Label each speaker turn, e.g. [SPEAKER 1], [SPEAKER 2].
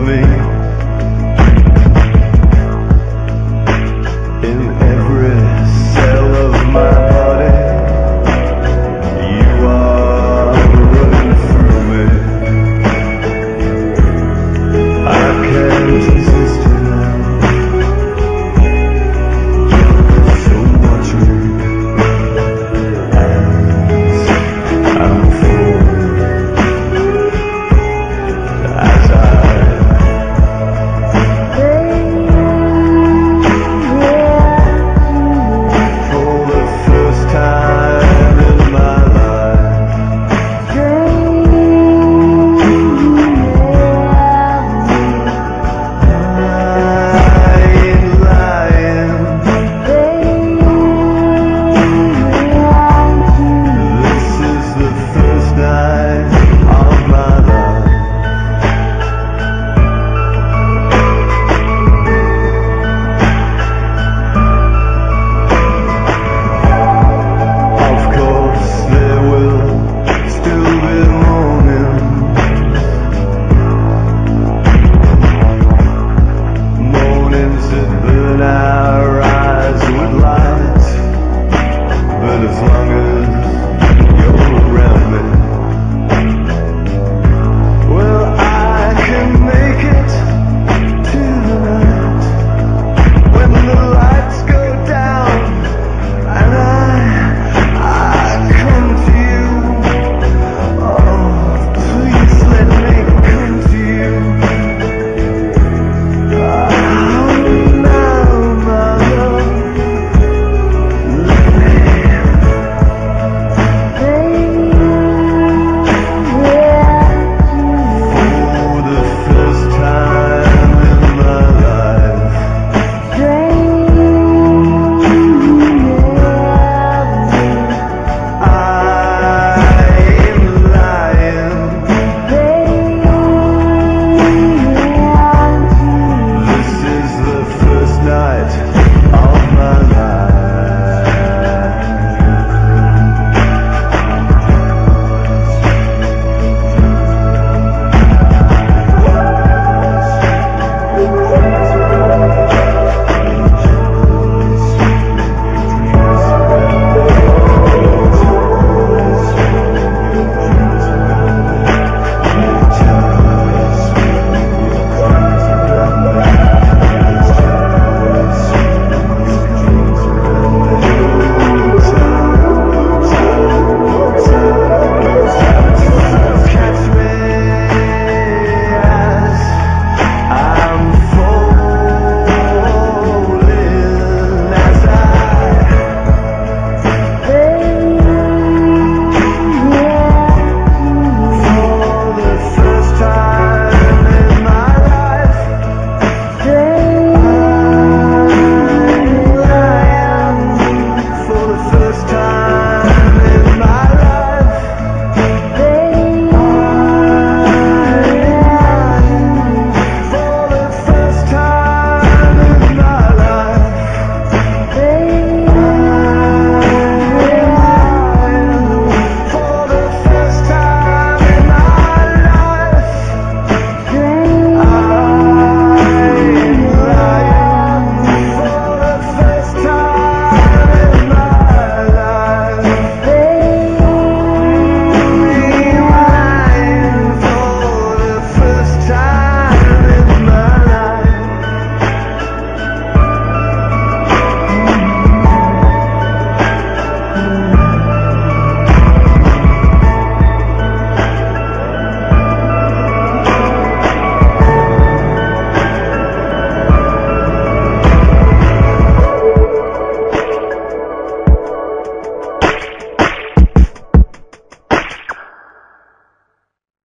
[SPEAKER 1] me. as long as